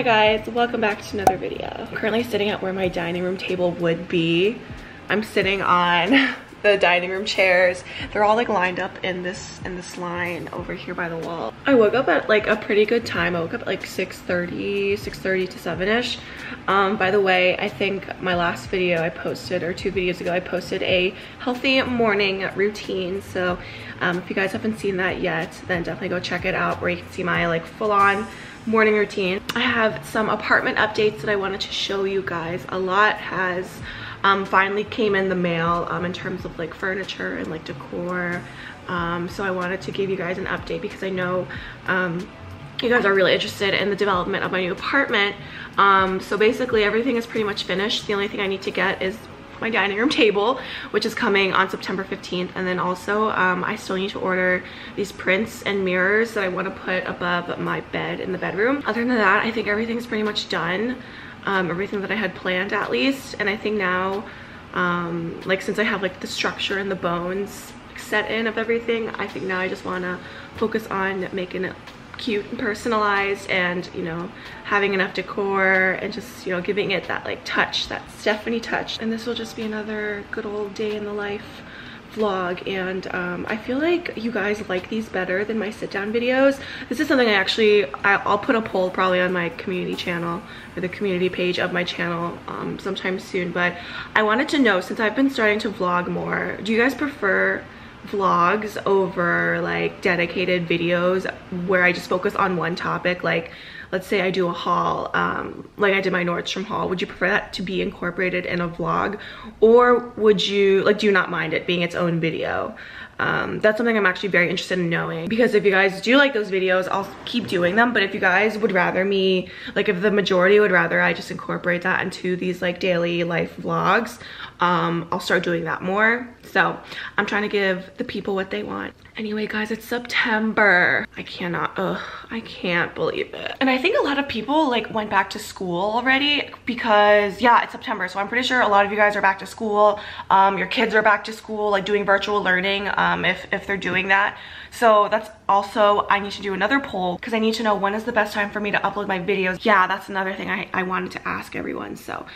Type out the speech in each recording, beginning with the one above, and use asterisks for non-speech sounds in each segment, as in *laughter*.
Hi guys, welcome back to another video. Currently sitting at where my dining room table would be. I'm sitting on *laughs* the dining room chairs. They're all like lined up in this in this line over here by the wall. I woke up at like a pretty good time. I woke up at like 6.30, 6.30 to 7ish. Um, by the way, I think my last video I posted or two videos ago, I posted a healthy morning routine. So um, if you guys haven't seen that yet, then definitely go check it out where you can see my like full on morning routine. I have some apartment updates that I wanted to show you guys. A lot has um, finally came in the mail um, in terms of like furniture and like decor. Um, so I wanted to give you guys an update because I know um, you guys are really interested in the development of my new apartment. Um, so basically everything is pretty much finished. The only thing I need to get is my dining room table which is coming on September 15th and then also um, I still need to order these prints and mirrors that I want to put above my bed in the bedroom. Other than that I think everything's pretty much done um, everything that I had planned at least. And I think now, um, like since I have like the structure and the bones set in of everything, I think now I just want to focus on making it cute and personalized and you know having enough decor and just you know giving it that like touch that Stephanie touch. And this will just be another good old day in the life vlog. And um, I feel like you guys like these better than my sit down videos. This is something I actually, I'll put a poll probably on my community channel or the community page of my channel um, sometime soon. But I wanted to know since I've been starting to vlog more, do you guys prefer vlogs over like dedicated videos where I just focus on one topic like let's say I do a haul, um, like I did my Nordstrom haul, would you prefer that to be incorporated in a vlog? Or would you, like, do you not mind it being its own video? Um, that's something I'm actually very interested in knowing because if you guys do like those videos, I'll keep doing them. But if you guys would rather me, like if the majority would rather I just incorporate that into these like daily life vlogs, um, I'll start doing that more. So I'm trying to give the people what they want. Anyway, guys, it's September. I cannot, ugh, I can't believe it. And I think a lot of people like went back to school already because yeah, it's September. So I'm pretty sure a lot of you guys are back to school. Um, your kids are back to school, like doing virtual learning um, if, if they're doing that. So that's also, I need to do another poll because I need to know when is the best time for me to upload my videos. Yeah, that's another thing I, I wanted to ask everyone. So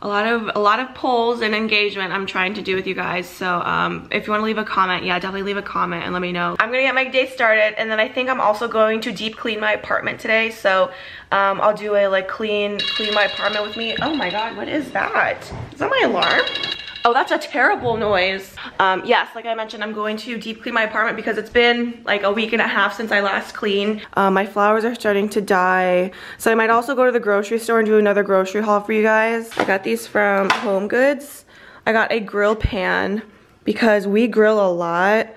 a lot of a lot of polls and engagement I'm trying to do with you guys. So um, if you want to leave a comment, yeah, definitely leave a comment and let me know. I'm gonna get my day started and then I think I'm also going to deep clean my apartment today. So um, I'll do a like clean clean my apartment with me. Oh my god, what is that? Is that my alarm? Oh, that's a terrible noise. Um, yes, like I mentioned, I'm going to deep clean my apartment because it's been like a week and a half since I last cleaned. Uh, my flowers are starting to die. So I might also go to the grocery store and do another grocery haul for you guys. I got these from Home Goods. I got a grill pan because we grill a lot.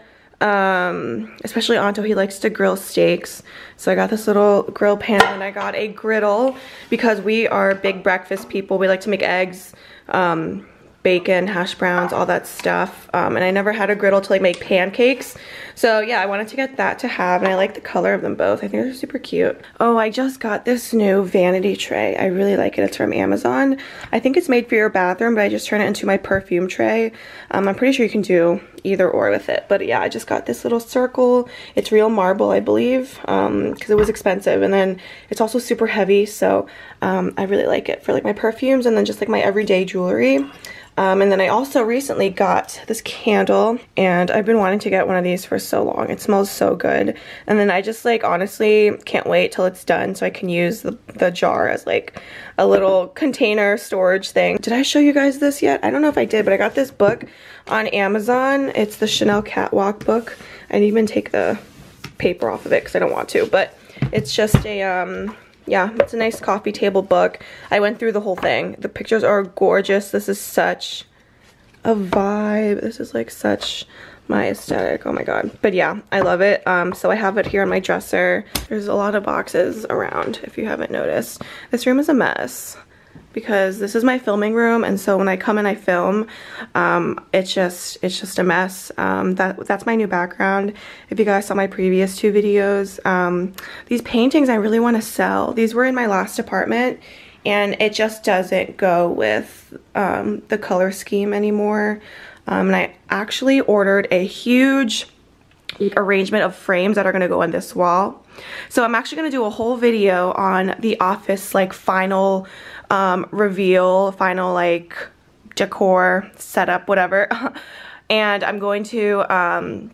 Um, especially Anto, he likes to grill steaks. So I got this little grill pan and I got a griddle because we are big breakfast people. We like to make eggs, um, bacon, hash browns, all that stuff. Um, and I never had a griddle to like make pancakes. So yeah, I wanted to get that to have and I like the color of them both. I think they're super cute. Oh, I just got this new vanity tray. I really like it. It's from Amazon. I think it's made for your bathroom, but I just turn it into my perfume tray. Um, I'm pretty sure you can do either or with it. But yeah, I just got this little circle. It's real marble, I believe, because um, it was expensive. And then it's also super heavy, so um, I really like it for like my perfumes and then just like my everyday jewelry. Um, and then I also recently got this candle and I've been wanting to get one of these for so long. It smells so good. And then I just like honestly can't wait till it's done so I can use the, the jar as like a little container storage thing. Did I show you guys this yet? I don't know if I did, but I got this book on Amazon. It's the Chanel Catwalk book. I didn't even take the paper off of it because I don't want to, but it's just a um, yeah, it's a nice coffee table book. I went through the whole thing. The pictures are gorgeous. This is such a vibe. This is like such my aesthetic. Oh my god. But yeah, I love it. Um, so I have it here on my dresser. There's a lot of boxes around if you haven't noticed. This room is a mess because this is my filming room and so when I come and I film um, it's just it's just a mess. Um, that that's my new background. If you guys saw my previous two videos um, these paintings I really want to sell. These were in my last apartment and it just doesn't go with um, the color scheme anymore. Um, and I actually ordered a huge arrangement of frames that are gonna go on this wall. So I'm actually gonna do a whole video on the office like final um, reveal, final like decor, setup, whatever. *laughs* and I'm going to, um,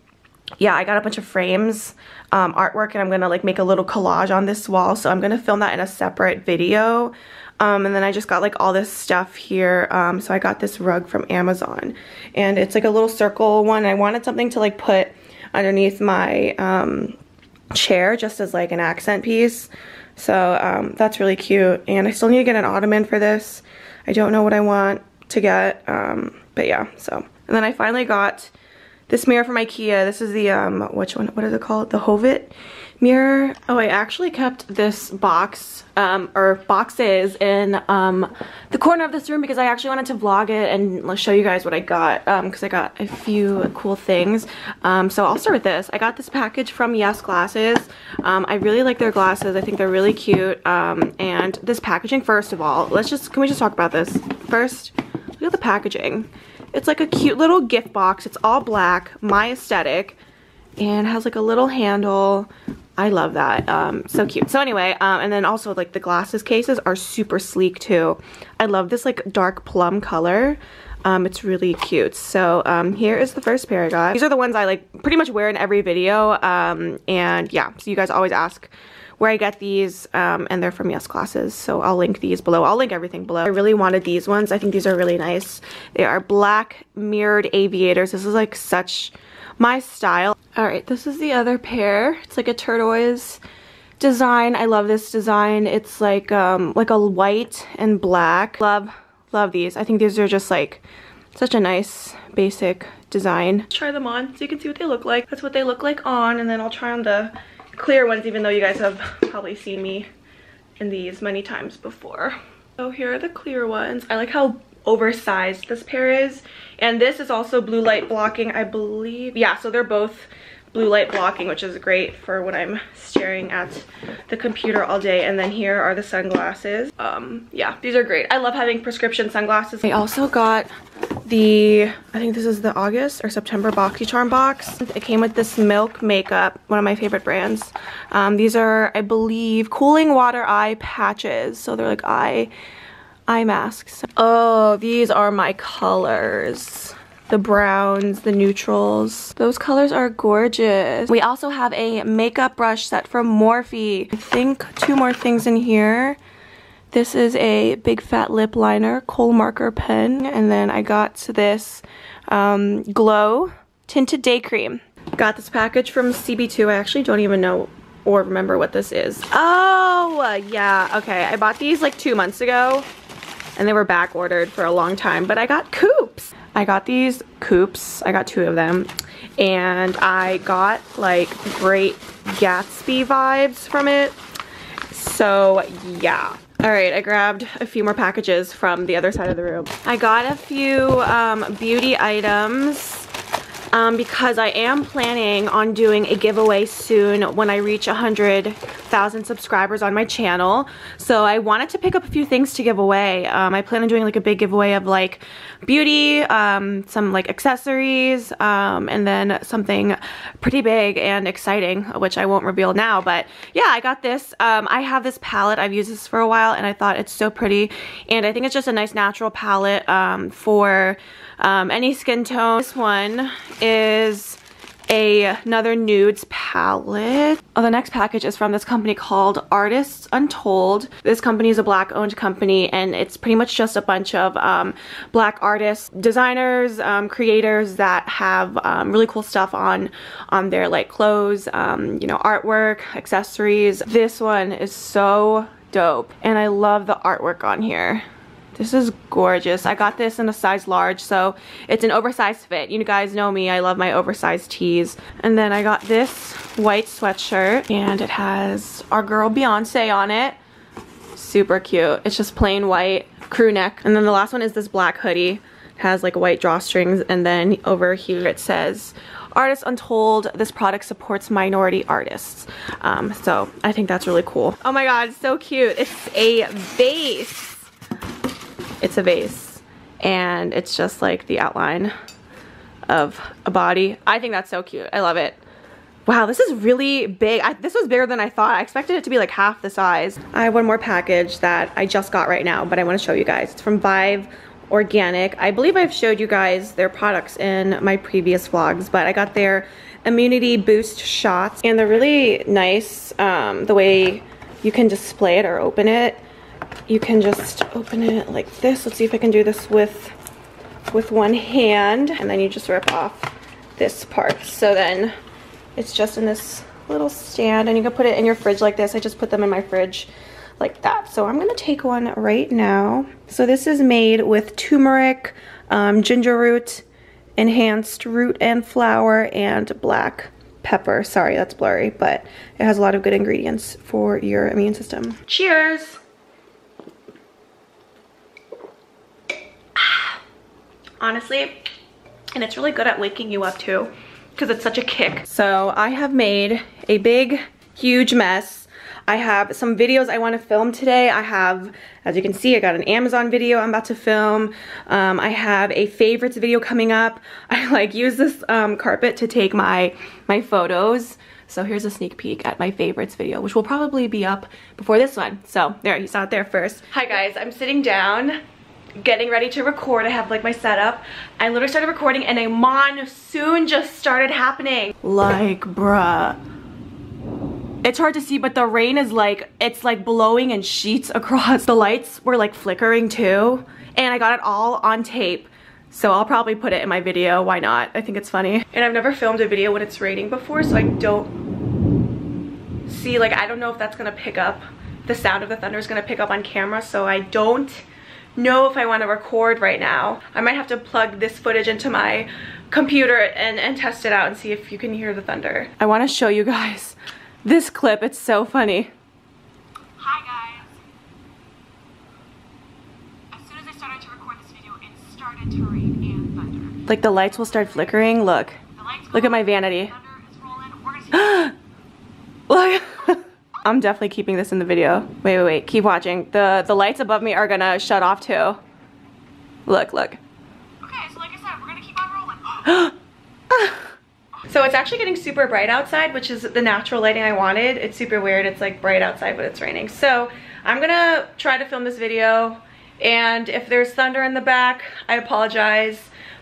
yeah, I got a bunch of frames, um, artwork, and I'm gonna like make a little collage on this wall. So I'm gonna film that in a separate video. Um, and then I just got like all this stuff here. Um, so I got this rug from Amazon and it's like a little circle one. I wanted something to like put underneath my um, chair just as like an accent piece. So um, that's really cute. And I still need to get an ottoman for this. I don't know what I want to get. Um, but yeah, so. And then I finally got this mirror from Ikea. This is the, um, which one, what is it called? The Hovet mirror. Oh, I actually kept this box, um, or boxes in, um, the corner of this room because I actually wanted to vlog it and let's show you guys what I got, um, because I got a few cool things. Um, so I'll start with this. I got this package from Yes Glasses. Um, I really like their glasses. I think they're really cute. Um, and this packaging, first of all, let's just, can we just talk about this? First, look at the packaging. It's like a cute little gift box. It's all black, my aesthetic, and has like a little handle. I love that. Um, so cute. So anyway, um, and then also like the glasses cases are super sleek too. I love this like dark plum color. Um, it's really cute. So um, here is the first pair I got. These are the ones I like pretty much wear in every video. Um, and yeah, so you guys always ask where I get these um, and they're from Yes Glasses. So I'll link these below. I'll link everything below. I really wanted these ones. I think these are really nice. They are black mirrored aviators. This is like such my style. All right, this is the other pair. It's like a tortoise design. I love this design. It's like um, like a white and black. Love, love these. I think these are just like such a nice basic design. Try them on so you can see what they look like. That's what they look like on and then I'll try on the clear ones even though you guys have probably seen me in these many times before. So here are the clear ones. I like how oversized this pair is. And this is also blue light blocking, I believe. Yeah, so they're both blue light blocking, which is great for when I'm staring at the computer all day. And then here are the sunglasses. Um, yeah, these are great. I love having prescription sunglasses. I also got the, I think this is the August or September BoxyCharm box. It came with this Milk Makeup, one of my favorite brands. Um, these are, I believe, cooling water eye patches. So they're like eye, eye masks. Oh, these are my colors the browns, the neutrals. Those colors are gorgeous. We also have a makeup brush set from Morphe. I think two more things in here. This is a big fat lip liner, kohl marker pen, and then I got this um, Glow Tinted Day Cream. Got this package from CB2. I actually don't even know or remember what this is. Oh, yeah, okay. I bought these like two months ago and they were back ordered for a long time, but I got coupes. I got these coupes, I got two of them. And I got like great Gatsby vibes from it. So yeah. All right, I grabbed a few more packages from the other side of the room. I got a few um, beauty items um, because I am planning on doing a giveaway soon when I reach 100,000 subscribers on my channel. So I wanted to pick up a few things to give away. Um, I plan on doing like a big giveaway of like beauty, um, some like accessories, um, and then something pretty big and exciting, which I won't reveal now. But yeah, I got this. Um, I have this palette. I've used this for a while and I thought it's so pretty. And I think it's just a nice natural palette um, for um, any skin tone. This one is a, another nudes palette. Oh, the next package is from this company called Artists Untold. This company is a black owned company and it's pretty much just a bunch of um, black artists, designers, um, creators that have um, really cool stuff on, on their like clothes, um, you know, artwork, accessories. This one is so dope and I love the artwork on here. This is gorgeous. I got this in a size large, so it's an oversized fit. You guys know me, I love my oversized tees. And then I got this white sweatshirt, and it has our girl Beyonce on it. Super cute. It's just plain white crew neck. And then the last one is this black hoodie. It has like white drawstrings, and then over here it says Artists Untold, this product supports minority artists. Um, so I think that's really cool. Oh my god, so cute. It's a vase it's a vase and it's just like the outline of a body. I think that's so cute. I love it. Wow, this is really big. I, this was bigger than I thought. I expected it to be like half the size. I have one more package that I just got right now, but I wanna show you guys. It's from Vive Organic. I believe I've showed you guys their products in my previous vlogs, but I got their immunity boost shots and they're really nice um, the way you can display it or open it. You can just open it like this. Let's see if I can do this with with one hand and then you just rip off this part. So then it's just in this little stand and you can put it in your fridge like this. I just put them in my fridge like that. So I'm gonna take one right now. So this is made with turmeric, um, ginger root, echinacea root and flower, and black pepper. Sorry, that's blurry, but it has a lot of good ingredients for your immune system. Cheers! Honestly, and it's really good at waking you up too because it's such a kick. So I have made a big, huge mess. I have some videos I want to film today. I have, as you can see, I got an Amazon video I'm about to film. Um, I have a favorites video coming up. *laughs* I like use this um, carpet to take my, my photos. So here's a sneak peek at my favorites video, which will probably be up before this one. So there, you saw it there first. Hi guys, I'm sitting down getting ready to record. I have like my setup. I literally started recording and a monsoon just started happening. Like, bruh. It's hard to see, but the rain is like, it's like blowing in sheets *laughs* across. The lights were like flickering too. And I got it all on tape. So I'll probably put it in my video. Why not? I think it's funny. And I've never filmed a video when it's raining before, so I don't see, like, I don't know if that's gonna pick up, the sound of the thunder is gonna pick up on camera, so I don't know if I want to record right now. I might have to plug this footage into my computer and, and test it out and see if you can hear the thunder. I want to show you guys this clip. It's so funny. Hi guys. As soon as I started to record this video, it started to rain and thunder. Like the lights will start flickering. Look. Look at my vanity. *gasps* Look. *laughs* I'm definitely keeping this in the video. Wait, wait, wait. Keep watching. The the lights above me are gonna shut off too. Look, look. Okay, so like I said, we're gonna keep on rolling. *gasps* *gasps* so it's actually getting super bright outside, which is the natural lighting I wanted. It's super weird. It's like bright outside, but it's raining. So I'm gonna try to film this video. And if there's thunder in the back, I apologize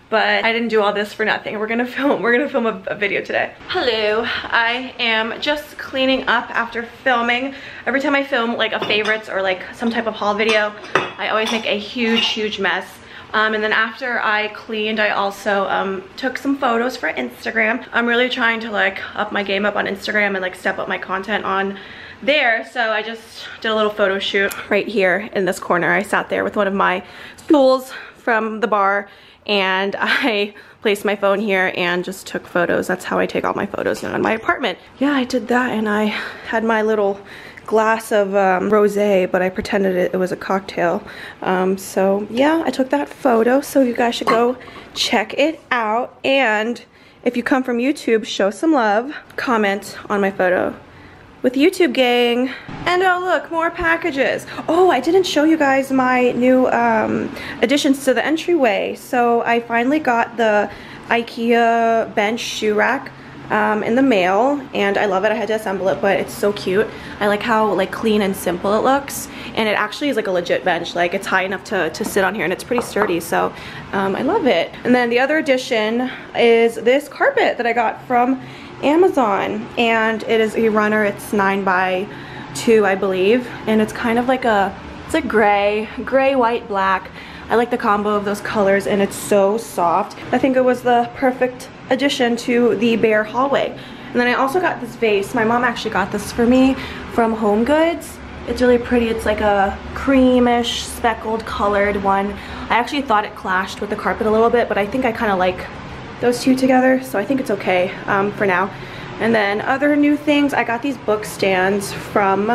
but I didn't do all this for nothing. We're gonna *laughs* film, we're gonna film a, a, video today. Hello, I am just cleaning up after filming. Every time I film like a favorites or like some type of haul video, I always make a huge, huge mess. Um, and then after I cleaned, I also um, took some photos for Instagram. I'm really trying to like up my game up on Instagram and like step up my content on there. So I just did a little photo shoot right here in this corner. I sat there with one of my stools from the bar and *laughs* I placed my phone here and just took photos. That's how I take all my photos in my apartment. Yeah, I did that and I had my little glass of um, rosé, but I pretended it, it was a cocktail. Um, so yeah, I took that photo, so you guys should go check it out. And if you come from YouTube, show some love, comment on my photo with YouTube gang. And oh look, more packages. Oh, I didn't show you guys my new um, additions to the entryway. So I finally got the Ikea bench shoe rack um, in the mail and I love it. I had to assemble it, but it's so cute. I like how like clean and simple it looks. And it actually is like a legit bench. Like it's high enough to, to sit on here and it's pretty sturdy. So um, I love it. And then the other addition is this carpet that I got from Amazon and it is a runner. It's 9 by 2 I believe and it's kind of like a it's a gray gray white black. I like the combo of those colors and it's so soft. I think it was the perfect addition to the bare hallway. And then I also got this vase. My mom actually got this for me from Home Goods. It's really pretty. It's like a creamish speckled colored one. I actually thought it clashed with the carpet a little bit but I think I kind of like those two together, so I think it's okay um, for now. And then other new things, I got these book stands from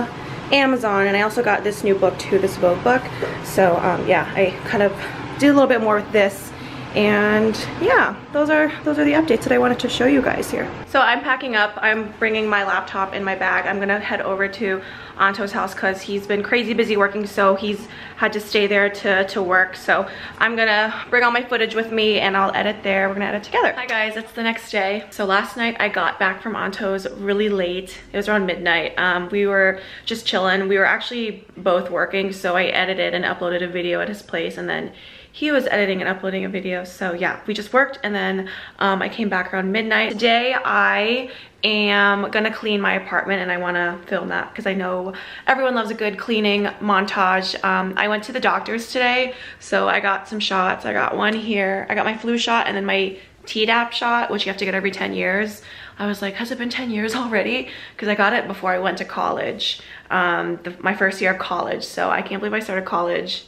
Amazon, and I also got this new book too, this Vogue book. So um, yeah, I kind of did a little bit more with this. And yeah those are those are the updates that i wanted to show you guys here. So i'm packing up i'm bringing my laptop in my bag. I'm gonna head over to anto's house because he's been crazy busy working so he's had to stay there to to work. So i'm gonna bring all my footage with me and i'll edit there. We're gonna edit together. Hi guys it's the next day. So last night i got back from anto's really late. It was around midnight. Um, we were just chilling. We were actually both working so i edited and uploaded a video at his place and then he was editing and uploading a video. So yeah, we just worked and then um, I came back around midnight. Today I am gonna clean my apartment and I wanna film that because I know everyone loves a good cleaning montage. Um, I went to the doctor's today, so I got some shots. I got one here. I got my flu shot and then my Tdap shot, which you have to get every 10 years. I was like, has it been 10 years already? Because I got it before I went to college, um, the, my first year of college. So I can't believe I started college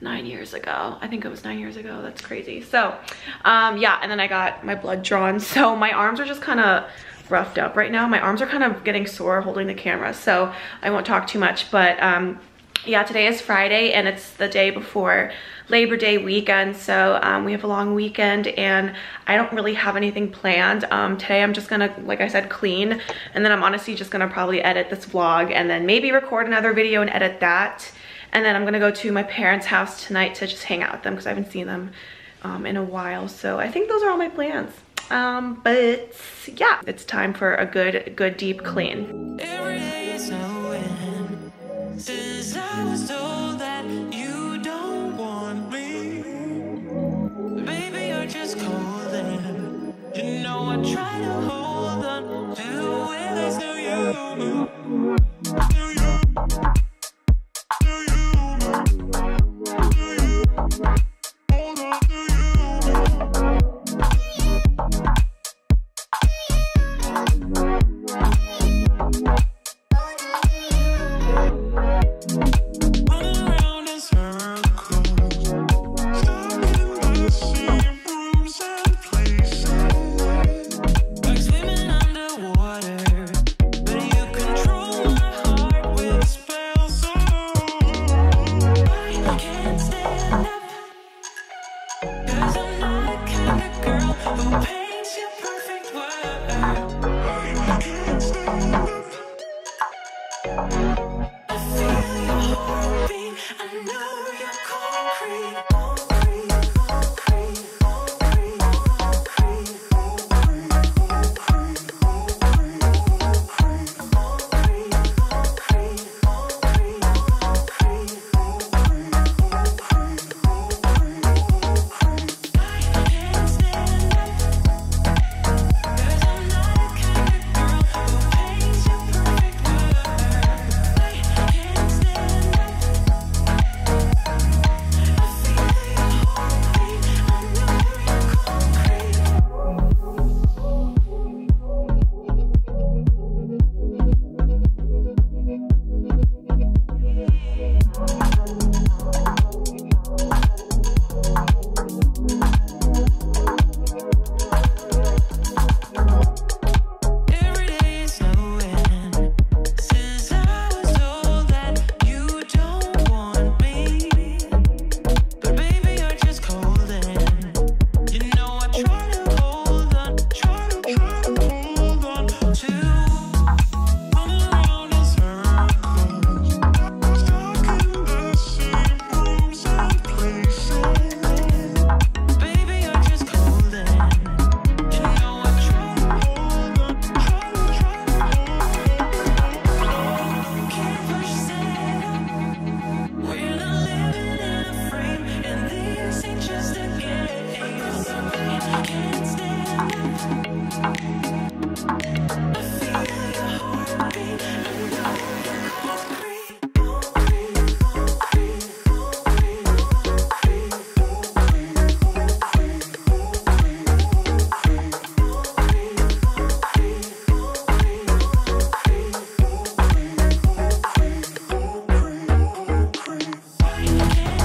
nine years ago. I think it was nine years ago. That's crazy. So um, yeah, and then I got my blood drawn. *laughs* So my arms are just kind of roughed up right now. My arms are kind of getting sore holding the camera. So I won't talk too much, but um, yeah, today is Friday and it's the day before Labor Day weekend. So um, we have a long weekend and I don't really have anything planned. Um, today I'm just gonna, like I said, clean. And then I'm honestly just gonna probably edit this vlog and then maybe record another video and edit that. And then I'm gonna go to my parents' house tonight to just hang out with them because I haven't seen them um, in a while. So I think those are all my plans. Um, but yeah, it's time for a good, good deep clean. try to hold on to you. Thank you.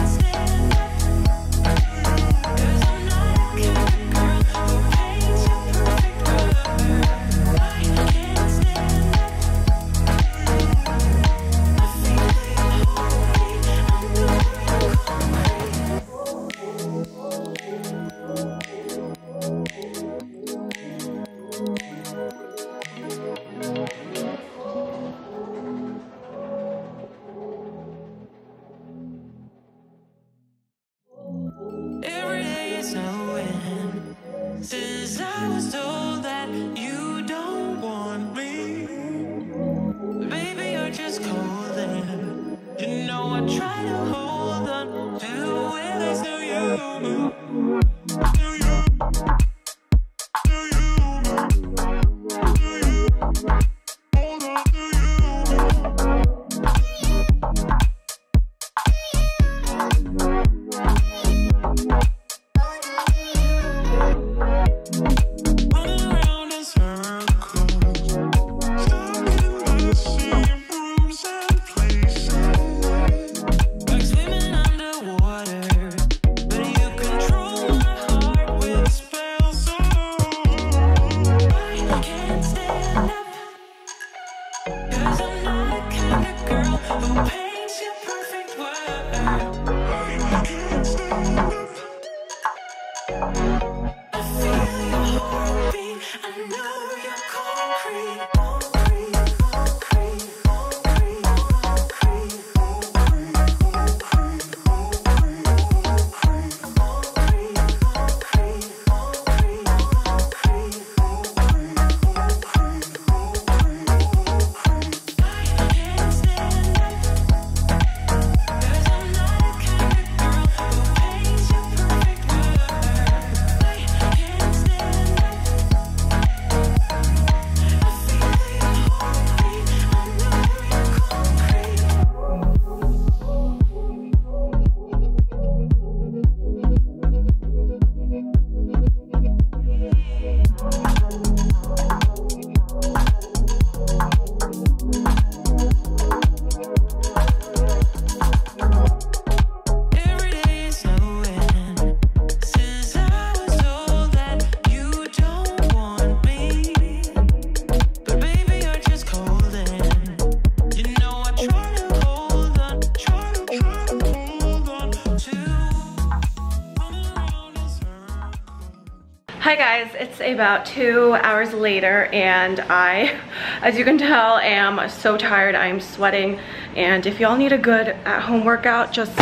It's about two hours later and I, *laughs* as you can tell, am so tired. I'm sweating and if y'all need a good at-home workout, just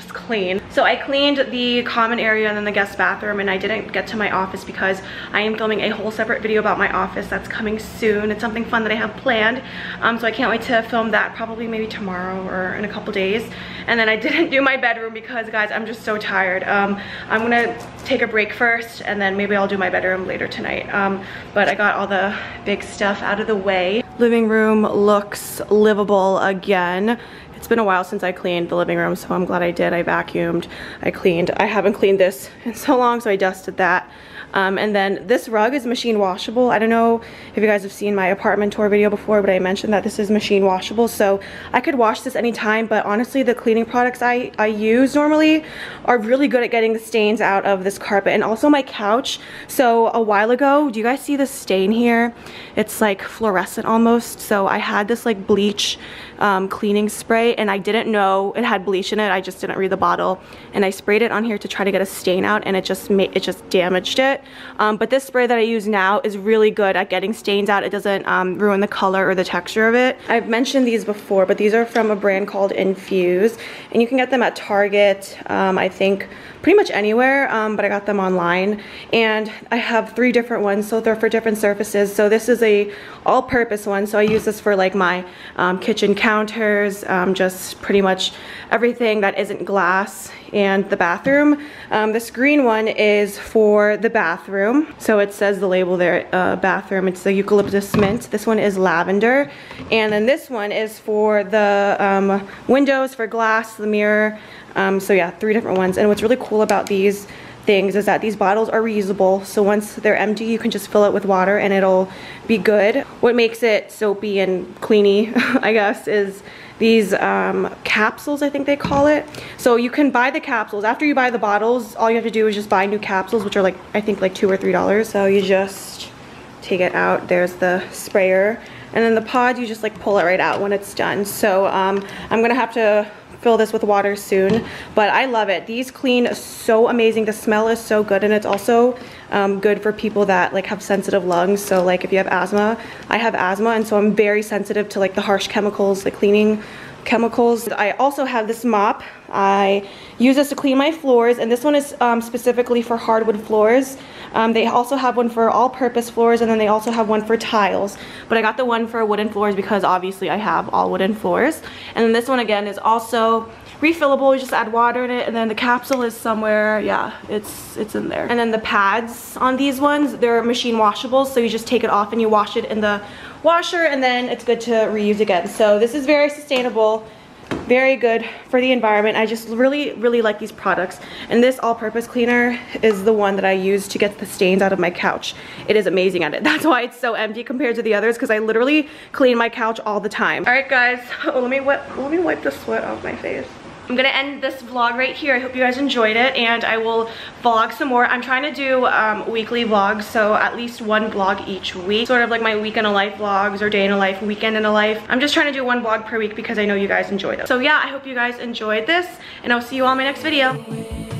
just clean. So I cleaned the common area and then the guest bathroom and I didn't get to my office because I am filming a whole separate video about my office that's coming soon. It's something fun that I have planned. Um, so I can't wait to film that probably maybe tomorrow or in a couple days. And then I *laughs* didn't do my bedroom because guys, I'm just so tired. Um, I'm gonna take a break first and then maybe I'll do my bedroom later tonight. Um, but I got all the big stuff out of the way. Living room looks livable again. It's been a while since I cleaned the living room, so I'm glad I did. I vacuumed, I cleaned. I haven't cleaned this *laughs* in so long, so I dusted that. Um, and then this rug is machine washable. I don't know if you guys have seen my apartment tour video before, but I mentioned that this is machine washable. So I could wash this anytime, but honestly, the cleaning products I, I use normally are really good at getting the stains out of this carpet. And also my couch. So a while ago, do you guys see the stain here? It's like fluorescent almost. So I had this like bleach um, cleaning spray and I didn't know it had bleach in it. I just didn't read the bottle. And I sprayed it on here to try to get a stain out and it just made it just damaged it. Um, but this spray that I use now is really good at getting stains out. It doesn't um, ruin the color or the texture of it. I've mentioned these before, but these are from a brand called Infuse. And you can get them at Target, um, I think pretty much anywhere, um, but I got them online. And I have three different ones, so they're for different surfaces. So this is a all-purpose one, so I use this for like my um, kitchen counters, um, just pretty much everything that isn't glass and the bathroom. Um, this green one is for the bathroom. So it says the label there, uh, bathroom. It's the eucalyptus mint. This one is lavender. And then this one is for the um, windows, for glass, the mirror. Um, so yeah, three different ones. And what's really cool about these things is that these bottles are reusable. So once they're empty, you can just fill it with water and it'll be good. What makes it soapy and cleany, *laughs* I guess, is these um, capsules, I think they call it. So you can buy the capsules. After you buy the bottles, all you have to do is just buy new capsules, which are like, I think like two or three dollars. So you just take it out. There's the sprayer. And then the pod, you just like pull it right out when it's done. So um, I'm gonna have to fill this with water soon. But I love it. These clean so amazing. The smell is so good and it's also um, good for people that like have sensitive lungs. So like if you have asthma, I have asthma and so I'm very sensitive to like the harsh chemicals, the cleaning chemicals. I also have this mop. I use this to clean my floors and this one is um, specifically for hardwood floors. Um, they also have one for all-purpose floors and then they also have one for tiles. But I got the one for wooden floors because obviously I have all wooden floors. And then this one again is also refillable. You just add water in it and then the capsule is somewhere. Yeah, it's, it's in there. And then the pads on these ones, they're machine washable. So you just take it off and you wash it in the washer and then it's good to reuse again. So this is very sustainable very good for the environment. I just really, really like these products. And this all-purpose cleaner is the one that I use to get the stains out of my couch. It is amazing at it. *laughs* That's why it's so empty compared to the others because I literally clean my couch all the time. All right, guys, *laughs* let me wipe, let me wipe the sweat off my face. I'm gonna end this vlog right here. I hope you guys enjoyed it and I will vlog some more. I'm trying to do um, weekly vlogs, so at least one vlog each week. Sort of like my week in a life vlogs or day in a life, weekend in a life. I'm just trying to do one vlog per week because I know you guys enjoy them. So yeah, I hope you guys enjoyed this and I'll see you all in my next video.